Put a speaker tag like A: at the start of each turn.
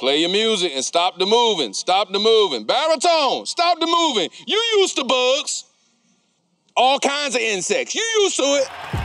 A: Play your music and stop the moving. Stop the moving. Baritone, stop the moving. You used to bugs. All kinds of insects. You used to it.